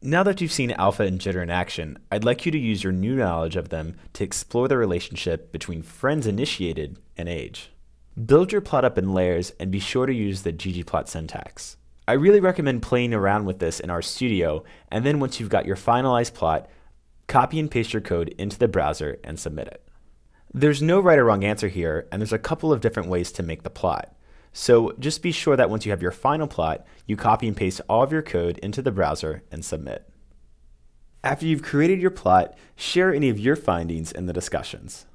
Now that you've seen alpha and jitter in action, I'd like you to use your new knowledge of them to explore the relationship between friends initiated and age. Build your plot up in layers and be sure to use the ggplot syntax. I really recommend playing around with this in RStudio, and then once you've got your finalized plot, copy and paste your code into the browser and submit it. There's no right or wrong answer here, and there's a couple of different ways to make the plot. So just be sure that once you have your final plot, you copy and paste all of your code into the browser and submit. After you've created your plot, share any of your findings in the discussions.